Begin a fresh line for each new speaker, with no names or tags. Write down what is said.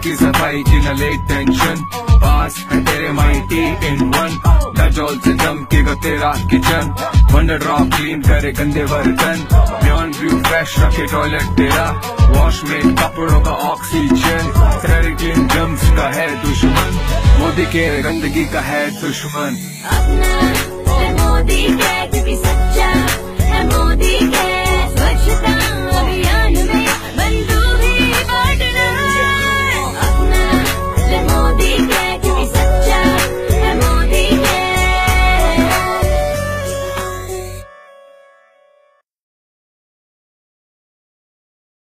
सफ़ाई की न ले टेंशन पास है तेरे माइटी इन वन डजोल से चमकेगा तेरा किचन वंडर ड्रॉप क्लीन करे गंदे बर्तन बियॉन्ड व्यू फ्रेश रखे टॉयलेट तेरा वॉश में कपड़ों का ऑक्सीजन क्लीन जम्स का है दुश्मन मोदी के गंदगी का है दुश्मन
अपना मोदी के